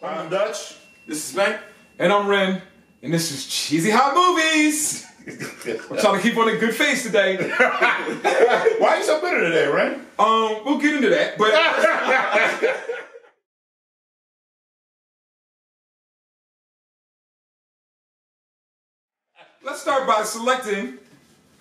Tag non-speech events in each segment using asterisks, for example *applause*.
I'm Dutch. This is Spank. And I'm Ren, and this is Cheesy Hot Movies. *laughs* I'm trying to keep on a good face today. *laughs* Why are you so bitter today, Ren? Um, we'll get into that, but *laughs* let's start by selecting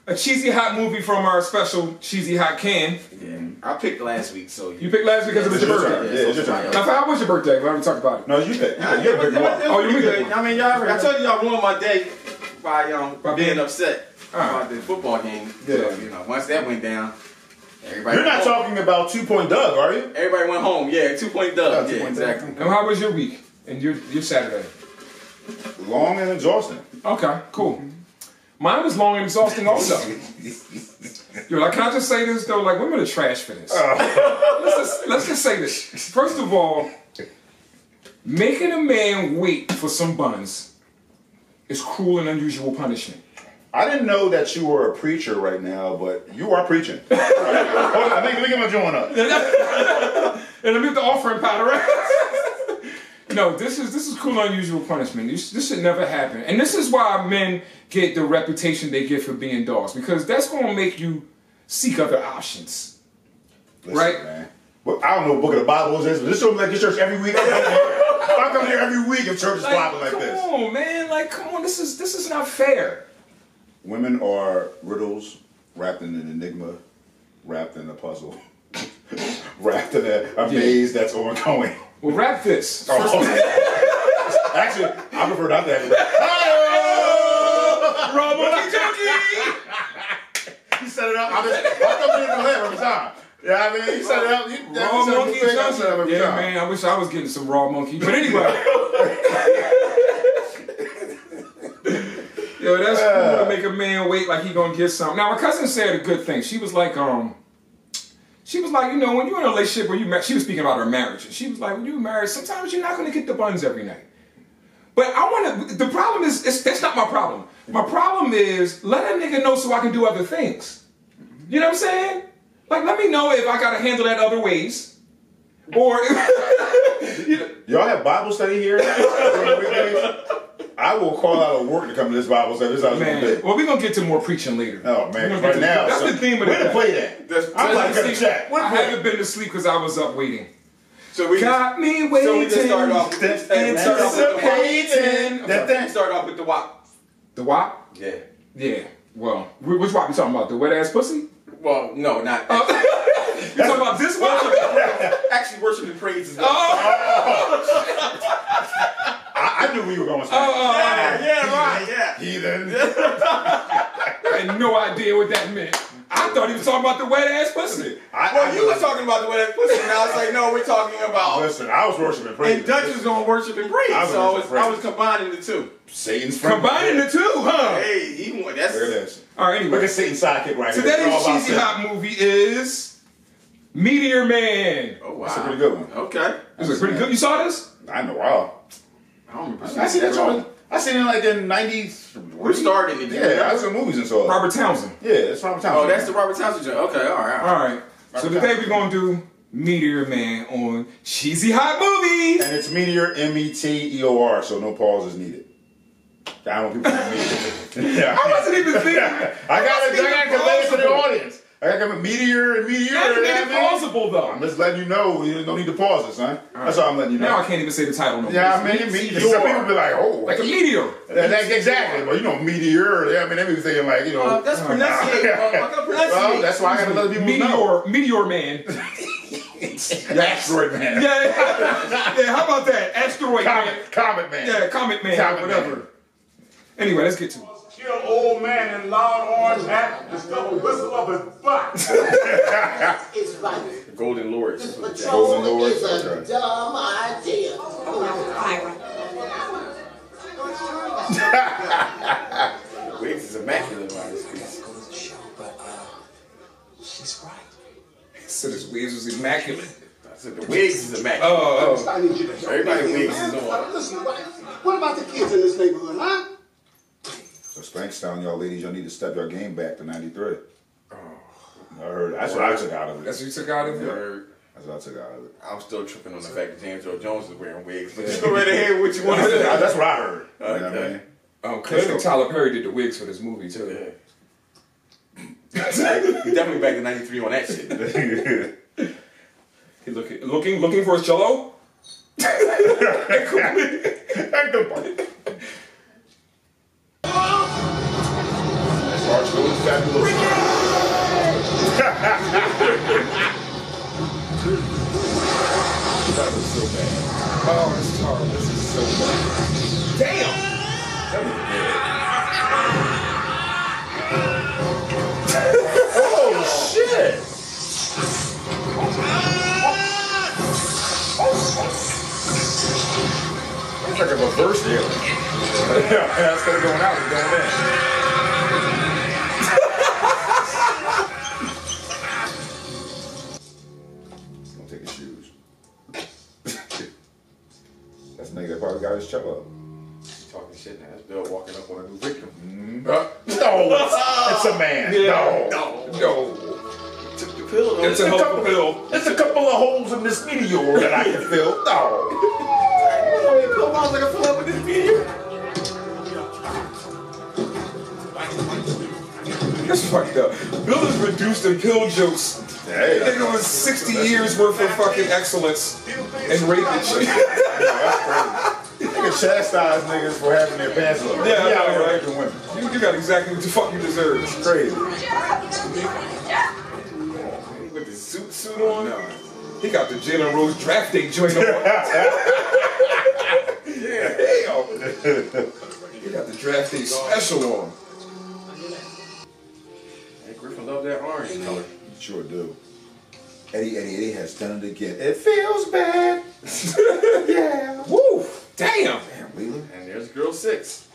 a cheesy hot movie from our special cheesy hot can. Yeah. I picked last week, so You picked last week because it was your It's your birthday. turn. Yeah, it's your turn. Now, how was your birthday? We already talked about it. No, you pick. Yeah, You're a it big was- one. it was Oh, you pretty good. good. I mean, y'all. I told you y'all ruined my day by um By being being- upset Alright. about the football game. Yeah. So, you know, once that went down, everybody. You're not home. talking about Two Point Doug, are you? Everybody went home. Yeah, two point Doug. Yeah, Yeah, two point dub. exactly. And how was your week and your your Saturday? Long and exhausting. Okay, cool. Mine was long and exhausting also. Yo, like, can I just say this though? Like, women are trash for this. Oh. let's, just, let's just say this. First of all, making a man wait for some buns is cruel and unusual punishment. I didn't know that you were a preacher right now, but you are preaching. *laughs* Hold on, let me, let me get joint up. And get the offering powder. Right? *laughs* no, this is this is cruel and unusual punishment. This, this should never happen. And this is why men get the reputation they get for being dogs because that's going to make you seek other options. Listen, Right. man. Well, I don't know what book of the Bible is this, but this show me like this church every week. *laughs* I come here, come every week if church is popping like come this. on, man! Like, come on! This is this is not fair. Women are riddles wrapped in an enigma, wrapped in a puzzle, *laughs* wrapped in a, a maze that's ongoing. Well, rap fits. Oh, *laughs* Actually, I prefer not to have it. Junkie! *laughs* You set it up. I just, I come in the every time. Yeah, I mean, you set it up. Raw set monkey I set junkie. Yeah, time. man. I wish I was getting some raw monkey. But anyway. *laughs* Yo, that's cool to make a man wait like he gonna get something. Now, my cousin said a good thing. She was like, um, she was like, you know, when you're in a relationship where you met, she was speaking about her marriage. And she was like, when you're married, sometimes you're not gonna get the buns every night. But I wanna, the problem is, it's, that's not my problem. My problem is, let a nigga know so I can do other things. You know what I'm saying? Like, let me know if I gotta handle that other ways. Or, *laughs* you know, Y'all have Bible study here? *laughs* on the weekdays? I will call out of work to come to this Bible study. This how it's man. gonna be. Well, we're gonna get to more preaching later. Oh man, right to- now. That's so- the theme of Where the to play that? That's- I'm like gonna the- check. I play haven't been to sleep because I was up waiting. So we Got me waiting. So we just started off. That's Hey, we off with the WAP. anticipating. That thing. started off with the WAP. The WAP? Yeah. Yeah. Well, which WAP you talking about? The wet ass pussy? Well, no, not oh. *laughs* you talking about this WAP? *laughs* actually worship and praise is. *laughs* I, I knew we were going to say. yeah, oh. yeah, right, yeah. Heathen. *laughs* I had no idea what that meant. I thought he was talking about the wet ass pussy. I, Well, I you were talking about the way that pussy, and I was like, no, we're talking about. Listen, I was worshiping praise. And Dutch was gonna worship and praise, I was so was, I was combining the two. Satan's friend. Combining the two, huh? Hey, he won. That's Look at this. All right, Look anyway. at Satan's sidekick right here. It's all Today's about cheesy Satan. hot movie is Meteor Man. Oh wow, That's a pretty good one. Okay, This is pretty good. You saw this? I know. Wow. I don't remember. I seen that at joint. I seen it like in '90. We're starting it. Yeah, I was in movies and so. Robert Townsend. Yeah, it's Robert Townsend. Oh, that's the Robert Townsend joint. Okay, all right. All right. So today we're gonna do Meteor Man on Cheesy Hot Movies. And it's Meteor M E T E O R, so no pause is needed. I don't want people to yeah. *laughs* I wasn't even *laughs* thinking. I got to I got to convey it to the audience. I got a Meteor and Meteor. That you know made what I mean? plausible though. I'm just letting you know. You don't need to pause it, son. That's all I'm letting you know. Now I can't even say the title no more. yeah, I mean, It's meteor. Meteor. Some people be like, oh, like a meteor. that, that, exactly. But you know, meteor. Yeah, I mean, they be saying like, you know, Uh, that's pronunciate. Uh, I can *laughs* pronunciate. well, that's why I got to let people know. Meteor, Meteor Man. *laughs* The asteroid man. Yeah, yeah. How about that? Asteroid Man. Comet, Comet man. Yeah, Comet Man. Comet whatever. Man. Anyway, let's get to it. Kill old man in loud orange hat, discover whistle up his butt. *laughs* is right. Golden Lords. This Golden patrol Lord, is a okay. dumb idea. Wiggs is immaculate on this piece. She's right. So this Wiz was immaculate. I said the wigs is immaculate. Oh, oh. I need you to help Everybody me wigs is on. Listen, what, what about the kids in this neighborhood, huh? So Spank's telling y'all ladies, y'all need to step your game back to '93. I heard. That's what I took out of it. That's what you took out of it. Word. That's what I took out of it. I'm still tripping on the fact that James Earl Jones is wearing wigs. But you go right ahead what you want to say. That's what I heard. You know what I Okay. mean? Um, cause I think Tyler Perry did the wigs for this movie too. Yeah. He's definitely back in '93 on that shit. *laughs* He looking, looking, looking for his cello. *laughs* Arch Louis fabulous. that was so bad. Oh, this is horrible. This is so bad. Damn. Oh shit! It's like a reverse alien. *laughs* yeah, instead of going out, it's going in. It's, it's a man. No. No. Pill. It's a a couple- pill. There's a couple of holes in this meteor that I can fill. No. Pill bombs like a fill up with this meteor. That's fucked up. Bill is reduced in pill jokes. Hey, Nigga was 60 years worth of fucking excellence and raping shit. Nigga chastise niggas for having their pants up. Yeah, I yeah, know, right? raping women. You, you got exactly what the fuck you deserve. It's Crazy. With the suit suit on. No. He got the Jalen Rose draft day joint on. *laughs* yeah, hell. He got the draft day special on. Hey, Griffin love that orange color. You Sure do. Eddie, Eddie, Eddie has done it again. It feels bad. *laughs* yeah. Woo! Damn! Damn, Leland. And there's girl six.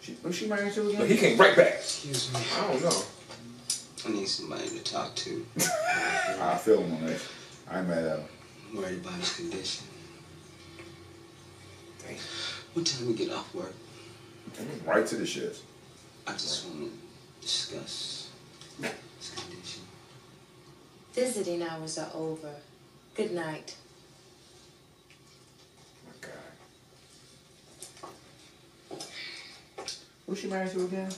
She, who's she married to again? But he came right back. Excuse me. I don't know. I need somebody to talk to. *laughs* I feel him on that. I ain't mad at him. I'm worried about his condition. Damn. What time we get off work? Right to the shits. I just want to discuss his condition. Visiting hours are over. Good night. my God. Who's she married to again?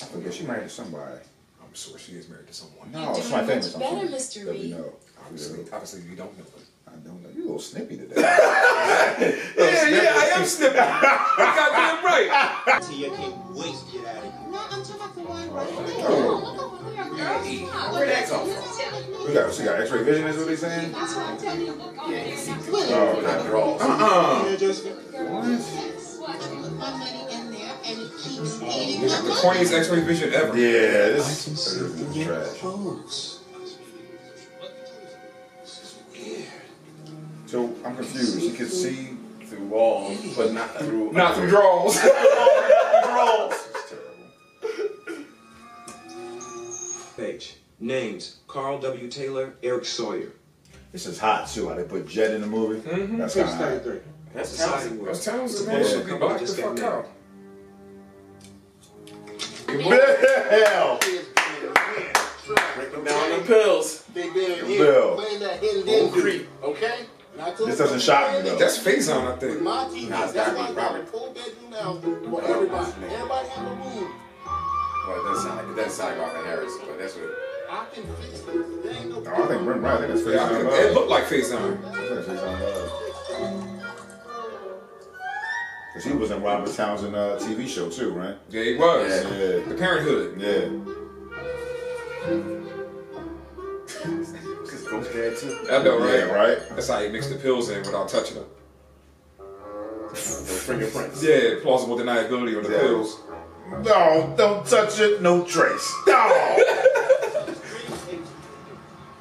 I forget. She married to somebody. I'm sure she is married to someone. No, it's my famous. much better, Mr. That we Reed. know. Obviously, obviously you don't know it. I don't know. You a little snippy today. *laughs* Yeah, yeah, I am snipping. *laughs* you goddamn right. See, I can't wait to get out of here. No, I'm talking about the one right Oh. there. Look over here, girl. Where'd that come from? we got, she got X-ray vision. Is what they saying? That's what I'm telling you. Look over there. Oh, Not draws. Uh-uh. Yeah, Jessica. what? Keeps eating You got the corniest X-ray vision ever. Yeah, I this can this is through trash. clothes. So I'm confused. She could see. Through walls, but not through. Not through drawers. *laughs* draws. It's terrible. Page. Names Carl W. Taylor, Eric Sawyer. This is hot too. How they put Jet in the movie. Mm-hmm. That's kind of hot. 633. That's Deciding Townsend. where That's Townsend, man. Yeah. Should be black the fuck out. What the hell? Breaking down them pills. They been in Bill. playing that hidden den creep, okay? And I told This doesn't shock me though. That's Faizon, I With think. my TV, Nah, it's that's why I got a Robert. four bedroom house for everybody. Everybody have a room. Well, it doesn't sound like it doesn't sound like Robin Harris, but that's what. I can fix it. There ain't no No, I think Brent Brown. I think it's Yeah, I Faizon think- Love. it looked like Faizon. I think it's Faizon Love. Cause he was in Robert Townsend uh, TV show too, right? Yeah, he was. Yeah. The Parent 'Hood. Yeah. Because Ghost Dad too. I know, right? Yeah, right. That's how he mixed the pills in without touching them. Fingerprints. Yeah, plausible deniability on the Yeah. pills. No, don't touch it. No trace. No. *laughs*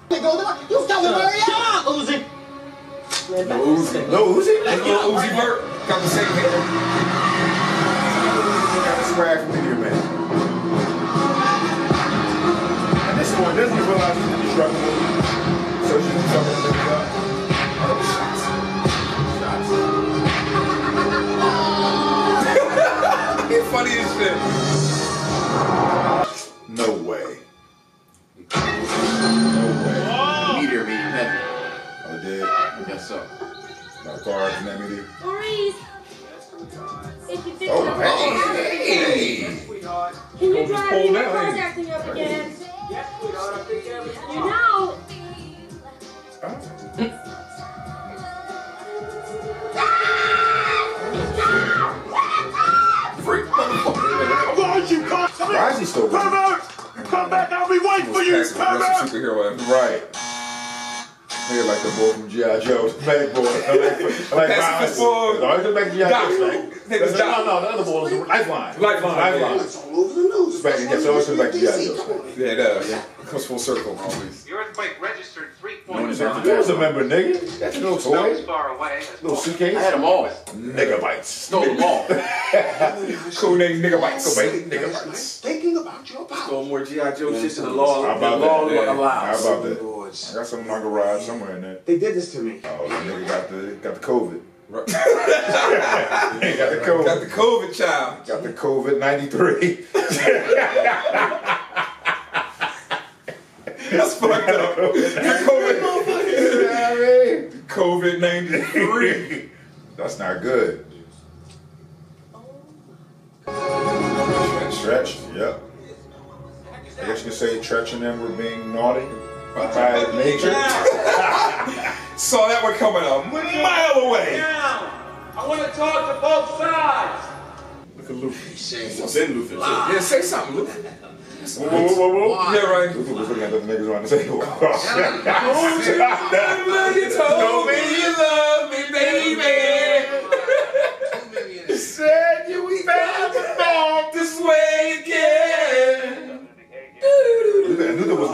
They go there. You got to hurry Uzi. no Uzi. No Uzi. And Lil Uzi Vert Come to sing here. Got a swag from Indian Man. And this one this one, realize she's struggling. So she can cover the things up. Oh, shots. Shots. Funny as shit. No way. No way. Meteor meeting heavy. I did? I guess so cards in that movie. Maurice, if you fix Oh, your hey, car, Hey. can you Don't just drive me? Your down, car's hey. acting up again. You know. Freak motherfucker. Why you come? Why is he still running? Pervert! Come back, I'll be waiting for you, Passive aggressive pervert! superhero. Right. Nigga like the boy from G.I. Joe, the bad boy. I like, I like Pacifist violence. boy. No, I just like G.I. Doc. Joe. Right? Niggas no, Doc. no, the other boy was lifeline. Lifeline, Lifeline. It's all over the news. Back in- yeah, so it's back to G.I. Joe. Yeah, it does. Yeah. Comes full circle always. The earthquake registered No one is 3.9 You was a member, nigga. That's no stones toy. far away. Little suitcase. I had them all. Nigga bites. Stole them all. *laughs* Cool name nigga bites. Nigga bites. Thinking about your power. Stole more G.I. Joe shit than the law, How the about law that? Yeah. How allows. about that? I got some in my garage somewhere in there. They did this to me. Oh, that nigga got the got the COVID. *laughs* Got the COVID. Got the COVID child. Got the COVID 93. That's fucked up. COVID, COVID 93. *laughs* That's not good. Oh stretch, yep. I guess you could say Treach and them were being naughty by nature. *laughs* Saw that one coming a mile away. Now, I want to talk to both sides. Look at Luffy. It's in Luther, too. Yeah, say something, Luke. Whoa, whoa, whoa, whoa. Yeah, right. Luffy was looking at the niggas around the table. you *laughs* told me you love me, baby. Said you we back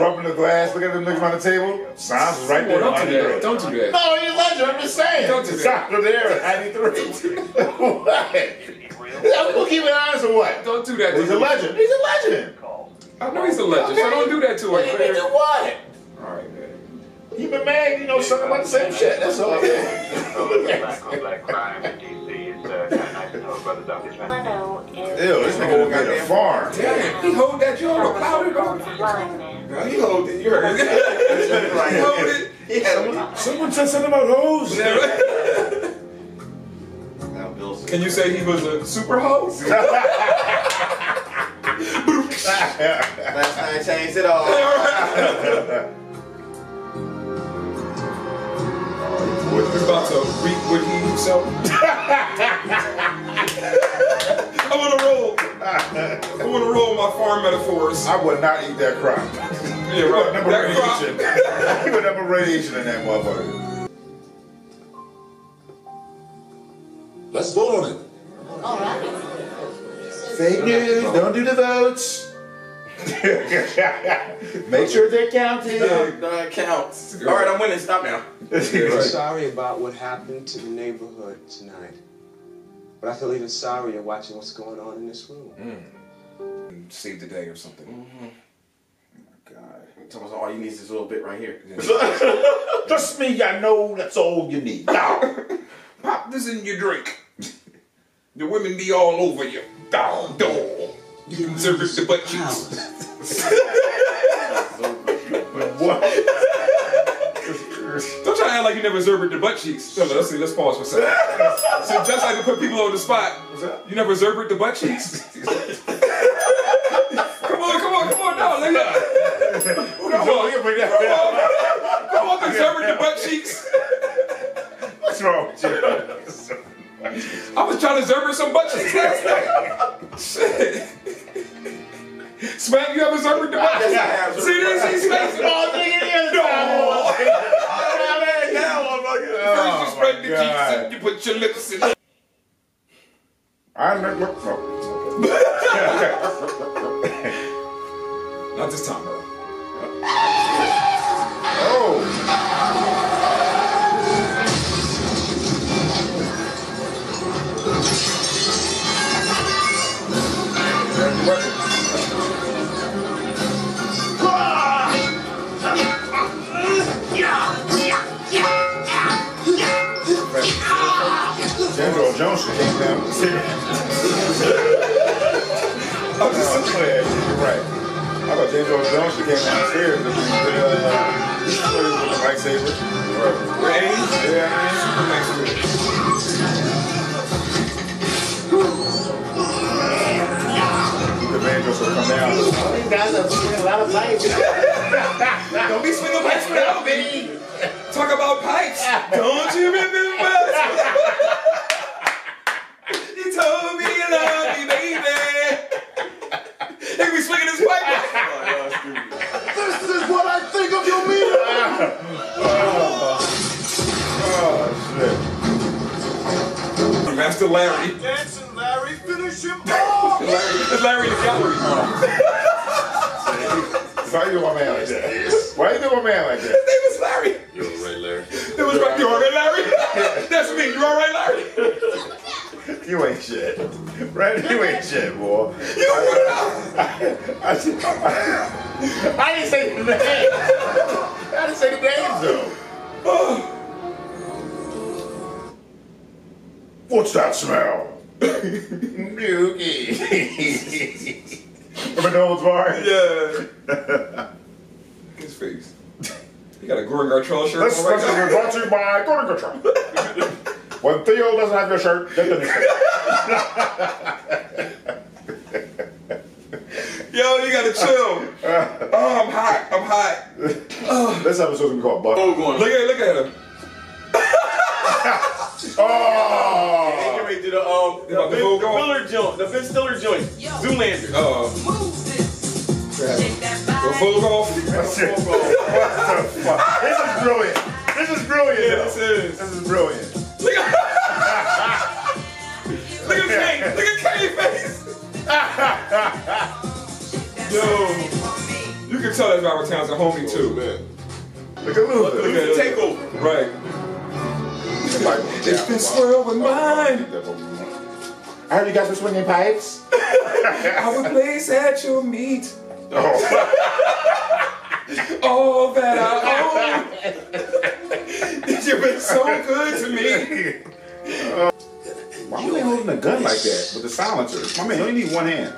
rubbing the glass, looking at them niggas around the table. Signs was right there. Don't do that. Don't do that. No, he's a legend. I'm just saying. Don't do that. Signs were there at 93. what? Yeah, we gonna keep it honest or what? Don't do that. He's a legend. He's a legend. I know he's a legend, so don't do that to him. you mean, what? All right, man. He been mad, you know, something about the same shit. That's all. *laughs* Black on black crime in D.C. It's uh, kind of nice brother Dr. Ew, this nigga got a farm. Damn, he hold that joint powder, dog. Girl, he hold it. You heard it. He hold it. He had them. Someone said something about hoes. Yeah, right. Now Bill's. Can you say he was a super hoe? *laughs* Last night changed it all. He's about to reap what he himself. *laughs* *laughs* I want to roll. I want to roll my farm metaphors. I would not eat that crop. Yeah, right. Number That crop. radiation. *laughs* You would have a radiation in that motherfucker. Let's vote on it. All right. Fake news. Don't do the votes. *laughs* Make sure they're counted. No, no, it counts. All right, I'm winning. Stop now. I'm sorry about what happened to the neighborhood tonight. But I feel even sorrier watching what's going on in this room. Hmm. Save the day or something. Oh my god. Thomas, all you need is this little bit right here. *laughs* Trust me, I know that's all you need. Now, *laughs* Pop this in your drink. The women be all over you. Dog, dog. You can service the butt cheeks. what? Don't act like you never observed the butt cheeks. No, let's see. Let's pause for a second. *laughs* so just like to put people on the spot, you never observed the butt cheeks. *laughs* come on, come on, come on, no, look at that. Come on, you bring that down. Come on, observe the butt cheeks. What's wrong with you? I was trying to observe some butt cheeks last night. Shit. Smack, you ever observed the butt Yes, I have. cheeks? *laughs* See this? He's facing. Oh, nigga, he No. First you spread the God. you put your lips in. I never. Oh. *laughs* *laughs* Not this time, bro. James Earl Jones should came down. I'm just playing. You're right. I thought James Earl Jones should came downstairs. and did, uh, Lightsaber. Ray, yeah, super nice with it. The man just will come down. These guys are swinging a lot of pipes. *laughs* Don't be swinging pipes without me. Talk about pipes. *laughs* Don't you remember? *laughs* swinging his pipe. *laughs* Oh, this is what I think of your meter. *laughs* Oh, shit. Master Larry. Dancing Larry, finish him off. *laughs* Larry, Larry in the gallery. Why you do my man like that? Why you do my man like that? His name is Larry. You alright, Larry? It was right. You all right, Larry? That's me. You all right, Larry? You ain't shit. Brandon, you ain't shit, boy. You don't want to. I, I, I didn't say the name. I didn't say the names though. *sighs* What's that smell? Dookie. *laughs* Remember those bar? Yeah. His face. He got a Gordon Gartrell shirt This on right now. is brought to you by Gordon Gartrell. *laughs* when Theo doesn't have your shirt, get the new shirt. *laughs* Yo, you gotta chill. *laughs* Oh, I'm hot. I'm hot. *laughs* This episode's gonna be called Buck. Oh, going. Look at look at him. Oh! Get ready to do the um the about the Ben full going? Stiller joint, the Ben Stiller joint, Zoolander. Uh, go full golf. That's it. What the fuck? This is brilliant. This is brilliant. Yeah, this is. This is brilliant. Look at *laughs* Look at Kane. Look at Kane face. Yo. You can tell that's Robert Townsend homie oh, too. Look at Luther. Look at Take over. Right. It's been swirled with mine. I heard you guys were swinging pipes. *laughs* I would place at your meat. Oh. *laughs* All that I own. You've been so good to me. Why are they holding a gun like that with the silencer? My man, you only need one hand.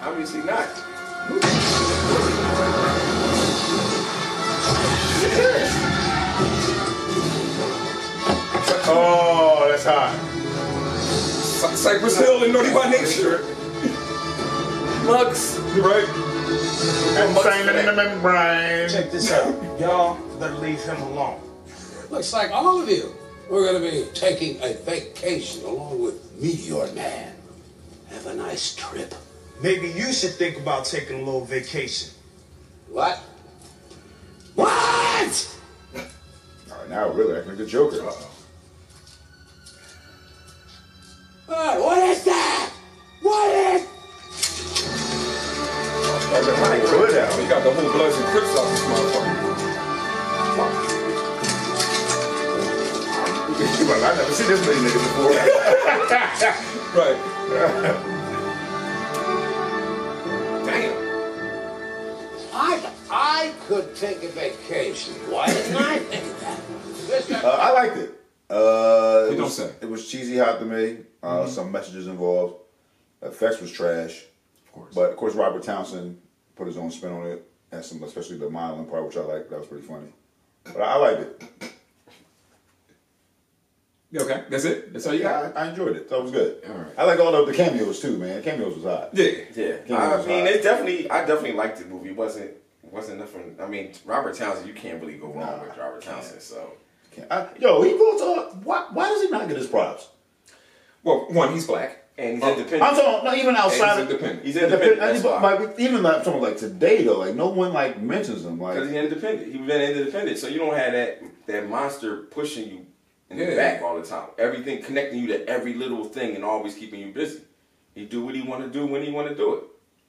Obviously not. Oh, that's hot. Cy- Cypress Hill and Naughty by Nature. Mugs. Right? Insane in the membrane. Check this out. Y'all better leave him alone. Looks like all of you. We're going to be taking a vacation along with Meteor Man. Have a nice trip. Maybe you should think about taking a little vacation. What? What? All right, now really acting like the Joker. What? What is that? What is? That's a mic. Pull it out. We got the whole Bloods and Crips out this motherfucker. Well, I never seen this many niggas before. Right. Damn. I I could take a vacation. Why didn't I think that? This Uh, I liked it. Uh, it You don't was, say. It was cheesy hot to me. Uh, Some messages involved. Effects was trash. Of course. But of course, Robert Townsend put his own spin on it, and some, especially the modeling part, which I liked. That was pretty funny. But I, I liked it. You okay? That's it? That's all you got? Yeah, I, I enjoyed it. That was good. All right. I like all of the cameos too, man. Cameos was hot. Yeah. Yeah. Yeah, I mean, hot. it definitely. I definitely liked the movie. It wasn't wasn't nothing. I mean, Robert Townsend. You can't really go wrong Nah, with Robert Townsend. So I, yo, he pulled off. Why, why does he not get his props? Well, one, he's black. and he's oh. independent. I'm talking not even And outside he's of independent. He's independent. That's But, why. like, even like, I'm talking like today though, like no one like mentions him. Like Because he's independent. He's been independent. So you don't have that that monster pushing you in Yeah. the back all the time. Everything connecting you to every little thing and always keeping you busy. He do what he want to do when he want to do it.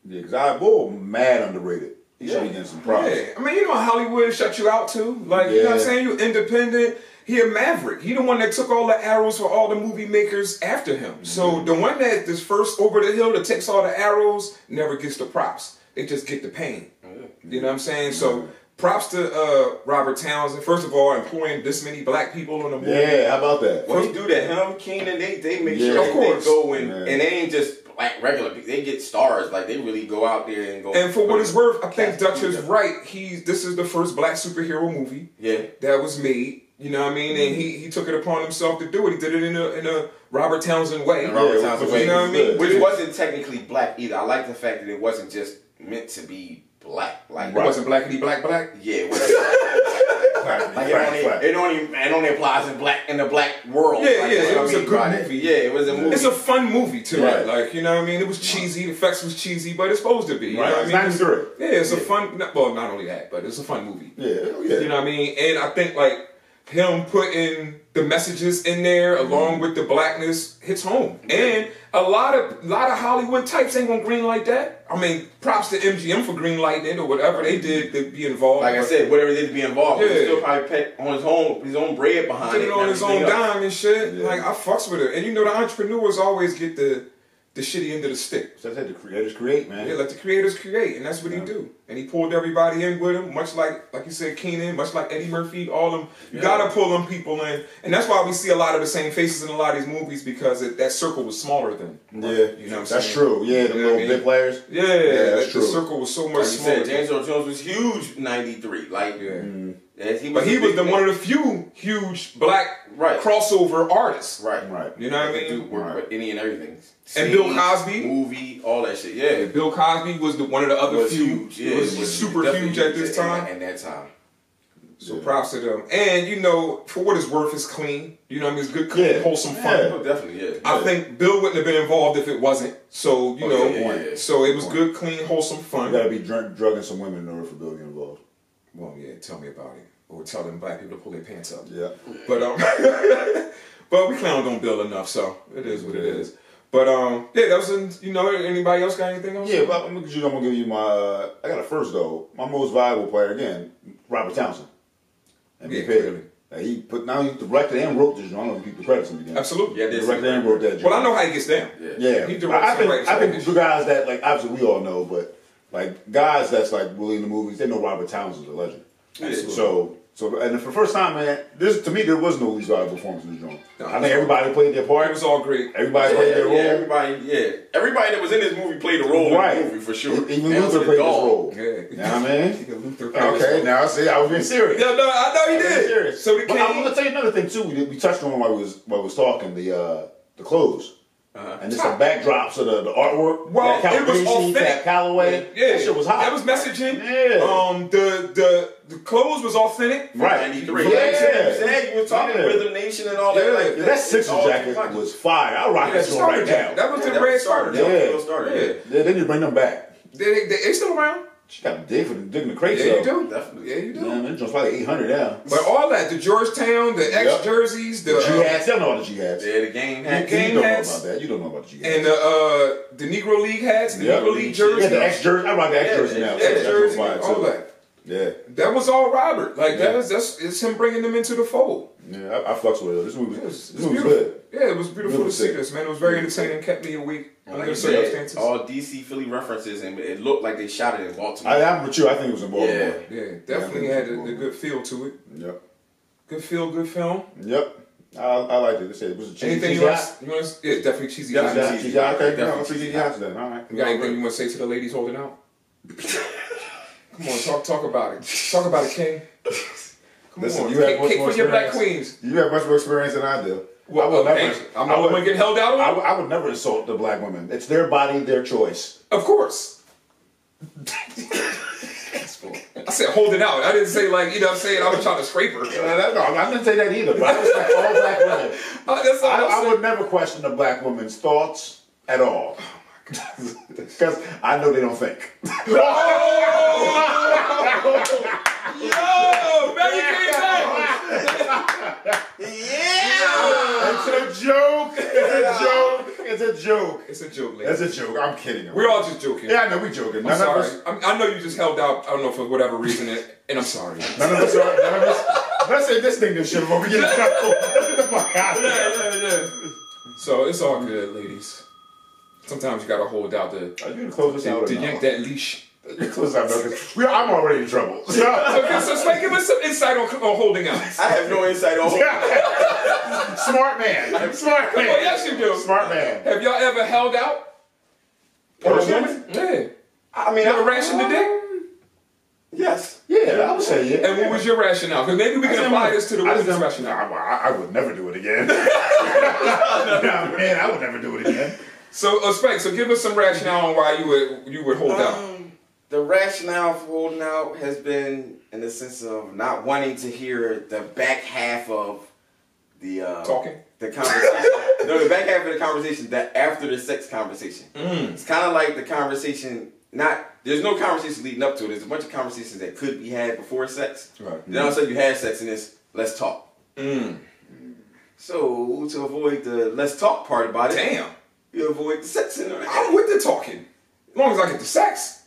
yeah, because I Bull mad underrated. He should be getting some props. Yeah. I mean, you know Hollywood shut you out too. Like, you know what I'm saying? You independent. He a maverick. He the one that took all the arrows for all the movie makers after him. So the one that is first over the hill that takes all the arrows never gets the props. They just get the pain. Oh, you know what I'm saying? So props to uh, Robert Townsend. First of all, employing this many black people in the movie. Yeah, how about that? When he do that, him, Keenen, they they make Yeah. sure Of course. they go and and they ain't just black regular people. They get stars. Like they really go out there and go. And for what it's worth, I think Dutch is right. He this is the first black superhero movie Yeah. that was made. You know what I mean? And he, he took it upon himself to do it. He did it in a in a Robert Townsend way. And Robert Townsend which you know what I mean? Which wasn't technically black either. I like the fact that it wasn't just meant to be black. Like It wasn't blackity black black. Yeah, it wasn't. Right, *laughs* Like it only, right. it only it only applies in black in the black world. Yeah, Like, yeah, it was I a mean good by that. movie. Yeah, it was a movie. It's a fun movie too. Right. Like you know what I mean? It was cheesy. The effects was cheesy, but it's supposed to be. You Right, know what it's I mean? 93. Yeah, it's a fun. Well, not only that, but it's a fun movie. Yeah, yeah. You know what I mean? And I think like him putting the messages in there mm-hmm. along with the blackness hits home. And a lot of lot of Hollywood types ain't gonna green like that. I mean, props to MGM for green lighting it or whatever they did to be involved. like I said, whatever they did to be involved, he still probably pay on his own his own bread behind it. it on his own else. dime and shit. Yeah. Like I fucks with it. And you know the entrepreneurs always get the the shitty end of the stick. So I said the creators create, man. Yeah, let the creators create, and that's what he do. And he pulled everybody in with him, much like like you said, Keenen, much like Eddie Murphy. All them, you Yeah. gotta pull them people in, and that's why we see a lot of the same faces in a lot of these movies because it, that circle was smaller then. Yeah, you know what I'm that's saying? true. Yeah, You the know little what I mean? big players. Yeah, that's that- true. the circle was so much Like you smaller. said, James Earl Jones was huge '93. Like, yeah. yeah, he was But he was the one of the few huge black Right. crossover artists. right, Right. You know what I That mean? dude worked with any and everything. And Bill Cosby? movie, all that shit. Yeah, Yeah, Bill Cosby was the one of the other was few. huge. Yeah, was, it was super definitely huge at this time. that- In that time. So props to them. And you know, for what it's worth, it's clean. You know, what I mean, it's good, clean, Yeah. wholesome fun. Yeah. Oh, definitely, yeah. I think Bill wouldn't have been involved if it wasn't. So you Oh, know, yeah, yeah, yeah. so it was good, clean, wholesome fun. You fun. gotta be drunk, drugging some women in order for Bill to get involved. Well, yeah, tell me about it, or tell them black people to pull their pants up. Yeah. But um, *laughs* but we clowned on Bill enough, so it is what it is. But um, yeah, that was in, you know. Anybody else got anything else? Yeah, but I'm gonna, I'm gonna give you my. Uh, I got a first though. My most valuable player again, Robert Townsend. Yeah, MVP. clearly. Uh, he put now he directed and wrote this. I don't know if the credits him again. Absolutely. Yeah, directed and wrote that. Well, I know how he gets down. Yeah. Yeah, He directs I, think I think guys that like obviously we all know, but like guys that's like really in the movies, they know Robert Townsend's a legend. Absolutely. So so and for the first time, man, this to me there was no least valuable performance in the joint. No, I think everybody played their part. It was all great. Everybody Yeah, played their yeah, role. everybody, yeah, everybody that was in this movie played a role Right. in the movie for sure. Even Down Luther the played his role. Yeah. You know what I mean? *laughs* Luther Okay, now I see, I was being serious. Yeah, no, I know he I was being did. serious. So but I'm gonna tell you another thing too. We, we touched on while we was while we was talking the uh, the clothes. Uh-huh. And just the backdrops of the, the artwork. Well, That it was authentic. That Callaway. Yeah, That shit was hot. That was messaging. Yeah. Um, the the the clothes was authentic. right. 93. Yeah. Like you you were talking Yeah. Rhythm Nation and all that. Yeah. Like, Yeah, that Sixer jacket fucking- was fire. I rock Yeah, that joint right now. That was Yeah, the that red was starter. starter. Yeah. That Yeah. yeah. Yeah, then you bring them back. They, they, they still around. She got dig for the digging the crates Yeah, you up. do. Definitely. Yeah, you do. Yeah, man, it's probably eight hundred now. But all that, the Georgetown, the X Yep. jerseys, the The uh, jihads, they don't know about the jihads. Yeah, the game The had game you don't hats. know about that. You don't know about the jihads. and the uh, the Negro League hats, the Yep. Negro League jerseys, Yeah, the X jersey. I rock the X Yeah, jersey now. yeah, too. X jersey, all that. Yeah, That was all Robert. Like Yeah. that was that's it's him bringing them into the fold. yeah, I, I fucks with it. This movie, It was, this it's movie was beautiful. good. Yeah, it was beautiful Beautiful to see this, man. It was very entertaining. Kept me awake under Like the you said, all DC Philly references, and it looked like they shot it in Baltimore. I, I'm with you. I think it was in Baltimore. yeah, definitely Yeah, had I a, think a good feel to it. Yep. Good feel, good film. Yep. I, I liked it. They said it was a cheesy. Anything cheesy you want? hot? You want? to- Yeah, definitely cheesy. Yeah, hot. cheesy, cheesy cheesy hot. hot. Okay, Definitely no, cheesy cheesy hot hot. then. All right. You got anything you want to say to the ladies holding out? *laughs* Come on, talk talk about it. Talk about it, King. Come Listen, on, you have much kick more for your black experience. queens. You have much more experience than I do. Well, I would okay. never. I'm I not would- get held out on. I would, I would never insult the black women. It's their body, their choice. Of course. I said hold it out. I didn't say like you know what I'm saying I was trying to scrape her. Uh, no, I didn't say that either. But I respect all black women. *laughs* Uh, that's I, I'm I saying. would never question a black woman's thoughts at all. Because *laughs* I know they don't think. Yo, *laughs* man, you came back. It's a joke. It's a joke. It's a joke. It's a joke, It's a joke. I'm kidding. We're all just joking. Yeah, I know we joking. I'm None sorry. us. I'm, I know you just held out. I don't know for whatever reason, and, and I'm sorry. *laughs* None of us are. None of us. Let's say this thing this shit before we get. Let's get the fuck out here. yeah, yeah. So it's all good, ladies. Sometimes you gotta hold out the Are you gonna close this out to yank that leash. You close out because. I'm already in trouble. So, *laughs* Okay, so Spike, give us some insight on, on holding out. I have no insight on. *laughs* smart man. Smart man. on, yes you do. Smart man. Have y'all ever held out? Personally? Yeah. I mean, You ever I- ration the dick? Yes. Yeah, I would say yeah. And what was your rationale? Because maybe we can said, apply well, this to the I women's never- rationale. I, I, I would never do it again. *laughs* nah, man, I would never do it again. So, uh, Spike, so give us some rationale on why you would you would hold out. The rationale for holding out has been in the sense of not wanting to hear the back half of the uh, Talking? the conversation. no, the back half of the conversation, the after the sex conversation. Mm. It's kind of like the conversation. Not there's no conversation leading up to it. There's a bunch of conversations that could be had before sex. Right. Then all of a sudden you had sex and it's let's talk. Mm. So to avoid the let's talk part about it, Damn. you avoid the sex in it. I'm with the talking. As long as I get the sex.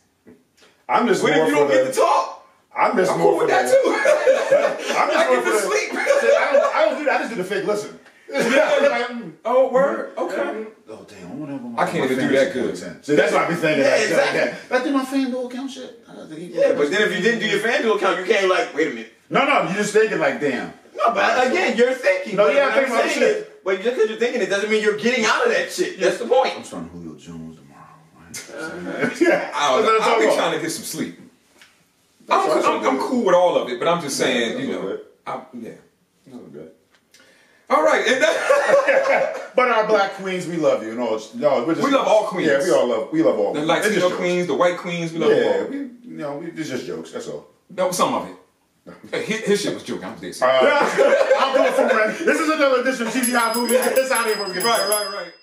I'm just What more if you for don't the, get to talk? I'm just I'm more cool with for that the- too. *laughs* I'm just I more get for to the- sleep. *laughs* I don't, I don't do that. I just do the fake listen. *laughs* oh oh, word. Okay. Oh, damn! I wonder if I can't even do that good. See, that's what I be thinking. Yeah, like, exactly. Like, that. do my FanDuel account shit. I don't think he- Yeah, but then if you didn't do your FanDuel account, you can't like, wait a minute. no, no, you just thinking like, damn. No, but again, you're thinking. No, yeah, what I think I'm about saying shit. But just because you're thinking it doesn't mean you're getting out of that shit. That's the point. I'm point. starting Julio Jones tomorrow. I yeah, don't know. I'm I'll be trying to get some sleep. I'm, I'm, I'm cool with all of it, but I'm just saying, you know. I, yeah. Good. All right, and *laughs* But our black queens, we love you. No, it's- no, We love all queens. Yeah, we all love. We love all. the Latino queens, the white queens, we love Yeah, all. we, you know, we, it's just jokes. That's all. No, some of it. His, his shit was joking. I'm dead. Uh, *laughs* I'm it for. This is another edition of TGI Movie. It's out here. Right, right, right.